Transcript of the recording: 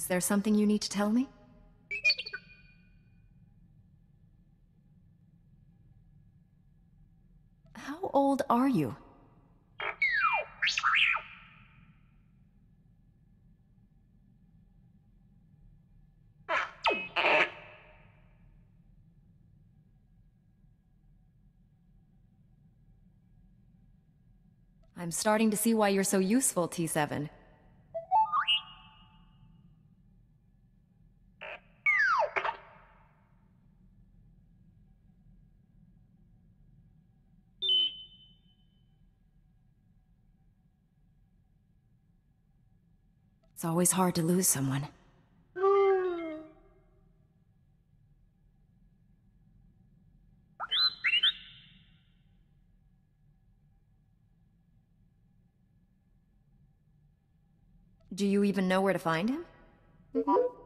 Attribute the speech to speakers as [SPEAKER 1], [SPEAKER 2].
[SPEAKER 1] Is there something you need to tell me? How old are you? I'm starting to see why you're so useful, T7. It's always hard to lose someone. Do you even know where to find him? Mm-hmm.